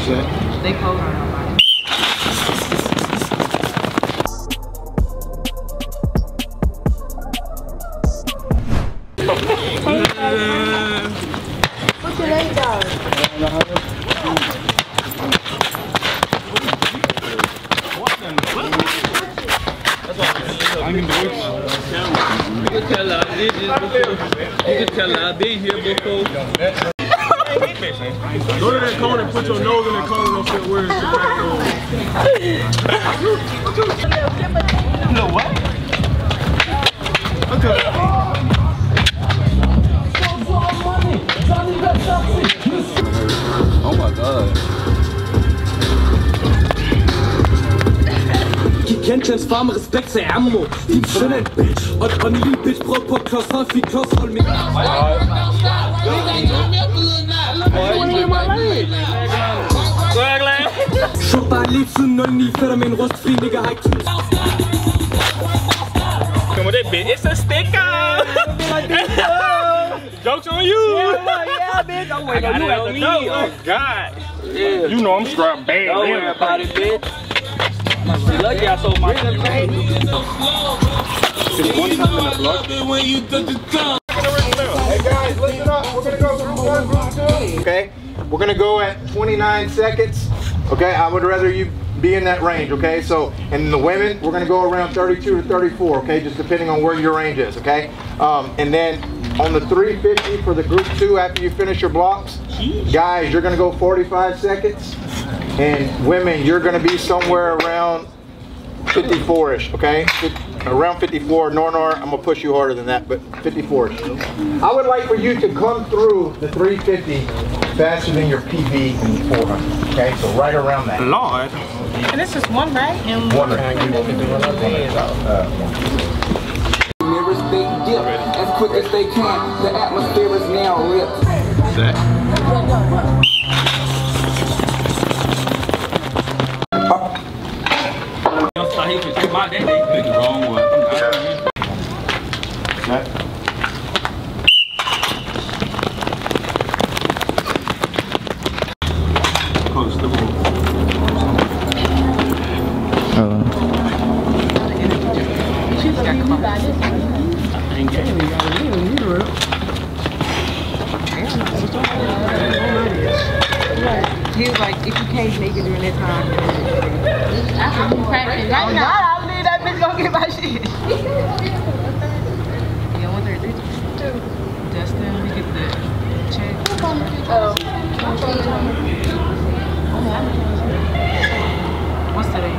Set. They close on nobody. What's your name, dog? I'm in the. You can tell I did this before. You can tell I've been here before. Go to that corner and put your nose in that corner and say where is the No what? Okay. Oh my god. Kenntnis, Farm, Respekt, sei Ammo. Die schönen Und on die Bitch, Brot, Podcast, Hafi, Kost, voll mit. Chopin liebst du noch nie, Phänomen, rostfriediger Hike. Come on, that bitch. It's a sticker. Joke's on you. Yeah, bitch. I'm I got it on me. Oh God. Yeah. You know I'm strapped bad. Don't worry about it, bitch. Lucky I sold my shit. One time in the block. Hey guys, listen up. We're gonna go group one, group two. Okay, we're gonna go at 29 seconds. Okay, I would rather you be in that range. Okay, so and the women, we're gonna go around 32 to 34. Okay, just depending on where your range is. Okay, um, and then on the 350 for the group two, after you finish your blocks, guys, you're gonna go 45 seconds, and women, you're gonna be somewhere around 54-ish, okay? Fif- Around 54, nor nor, I'm gonna push you harder than that, but 54-ish. I would like for you to come through the 350 faster than your PB in the 400, okay? So right around that. Lord. And this is one, right? And One Mirrors they dip as quick as they can. The atmosphere is now ripped. Set. Yeah, one thirty. Justin, we get the check. What's today?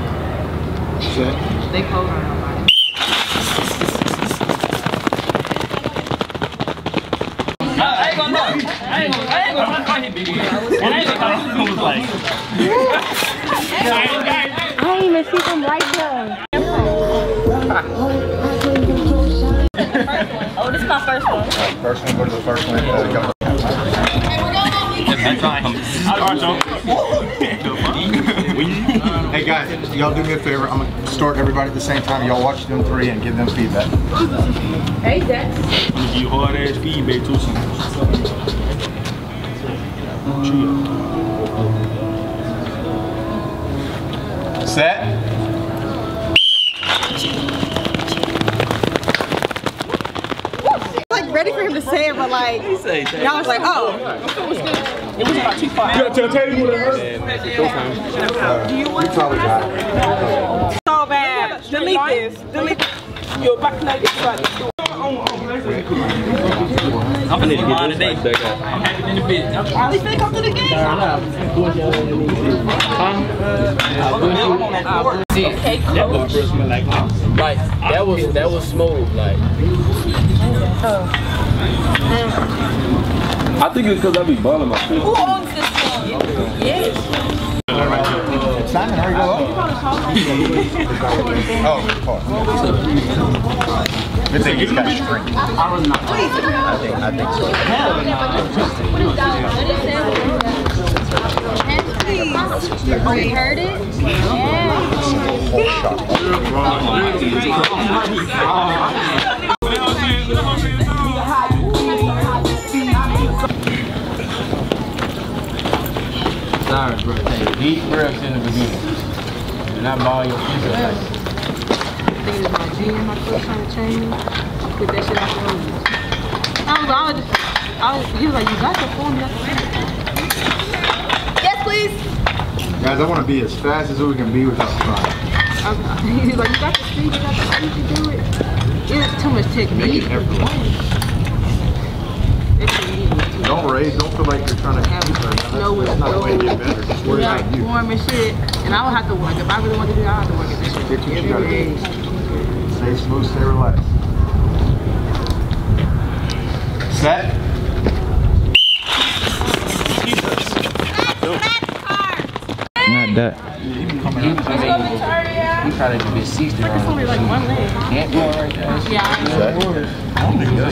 They close on nobody. I ain't gonna lie. I ain't gonna, I ain't gonna call him big And I ain't gonna call him like. I didn't even see them right there. Oh, this is my first one. First one, go to the first one. uh. Hey guys, y'all do me a favor. I'm gonna start everybody at the same time. Y'all watch them three and give them feedback. Hey, Dex. Give you hard ass feedback too soon. Set. Like ready for him to say it, but like y'all was like, oh, it was about too far. Yeah, tell, tell you what it hurt. Uh, you probably got it. So bad. Delete this. Delete. You're back like this. I'm gonna get mine today. I'm happy in the business. Ali finna come to the game. Okay, That was like like that was that was smooth like. I think it's because I be balling my feet. Who owns this one? Yes. Simon, hurry, go up. oh, pause. Good thing he's got a string. I think, I think so. You heard it? Whole shot. Take deep breaths in the beginning. And not ball your fist up like Niggas my gym, my coach trying to train me. Put that shit out the room. I was, I was, I was, he was like, you got the formula. Yes, please. Guys, I want to be as fast as we can be without trying. I was, he was like, you got the speed, you got the speed to do it. It's too much Make it effortless. That shit easy, too. Don't raise. Don't feel like you're trying to. That's, No, that's not the way to get better. Just worry Yeah, about you. form and shit. And I would have to work. If I really want to do that, I have to work at this shit. Get what you gotta do. Stay smooth. Stay relaxed. Set. Not that. He probably could be 60 It's only like one leg. Ant going right there. Yeah. I don't think that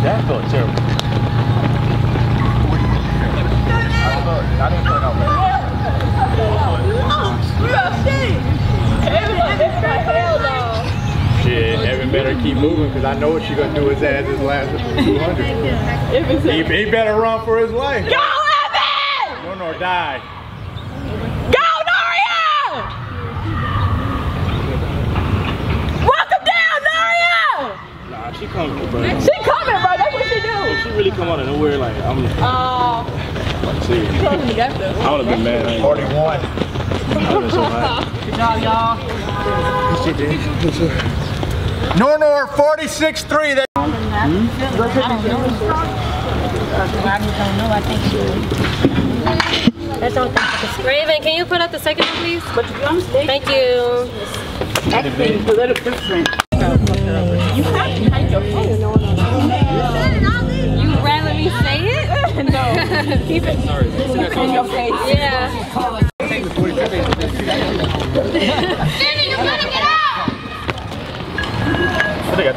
Yeah. That felt terrible. I didn't feel no better. Shit, Evan better keep moving because I know what she's gonna do his ass his last 200. he, he better run for his life. Go, Evan! No, no, die. Go, Daria! Walk him down, Daria! Nah, she coming, bro. She coming, bro. That's what she do. She really come out of nowhere. Like I'm Oh, serious. you told me to get. I would have been mad. I ain't 41. I would've been so. Good job, y'all. Nornor 46-3. That I don't know. I just don't know. I think she That's all. Raven, can you put up the second one, please? But to be honest, Thank you. actually a little different. You have to hide your phone. You rather me say it? no. Keep it in your face. Yeah. Danny, you gotta get out! I think I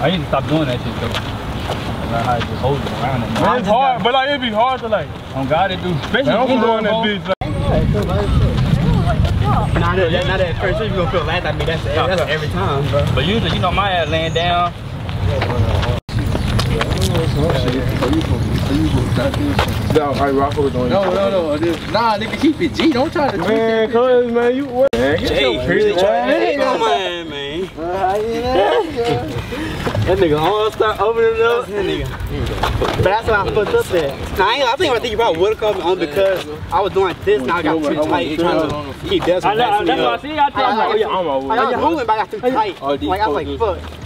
I need to stop doing that shit though. Learn how just hold it around it. Man, it's hard, but like it'd be hard to like. On God, it do. Especially Man, I'm indoor, doing that bitch. Like, Nah, that, that, not that first trip you gonna feel last. I mean, that's, that's every time, bro. But usually, you know, my ass laying down. no, I rock with doing No, no, no. Just, nah, nigga, keep it G. Don't try to twist Man, cuz, man, you what? Man, get your Hey, ass. Come on, man. That nigga all start opening up. But that's why I fucked up there. Nah, I, ain't, I think I think you probably would have called me on because I was doing this and I got too tight trying to keep this I know, that's what I see. I tell I- you, I- oh, yeah, I'm. I was moving, but I got too tight. Like, I was like, fuck.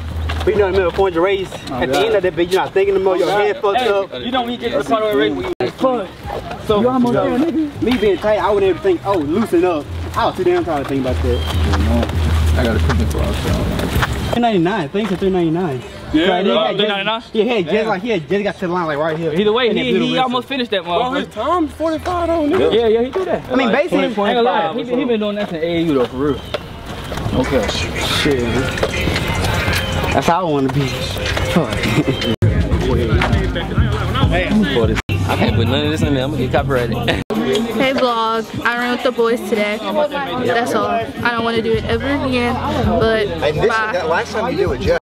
But you know, in the middle of point your race, at the end of that bitch, you're not thinking no more, your oh, head fucked up. You don't need to get to the part of the race where you like, fuck. So, you almost there, nigga. Me being tight, I wouldn't even think, oh, loosen up. I was too damn tired to think about that. I got a cooking for outside. 399, thanks for 399. Yeah, Right, bro, 399? Yeah, he had just like he had just got to the line like right here. Either way, In he, he almost finished that motherfucker. time 45 though, nigga. Yeah, yeah, he do that. I mean, basically, I ain't gonna lie, he, been- he been doing that since AAU though, for real. Okay. shit. That's how I want to be. Fuck. I can't put none of this in there. I'm gonna get copyrighted. Hey vlog, I ran with the boys today. That's all. I don't want to do it ever again, but bye. that last time you did with Jeff.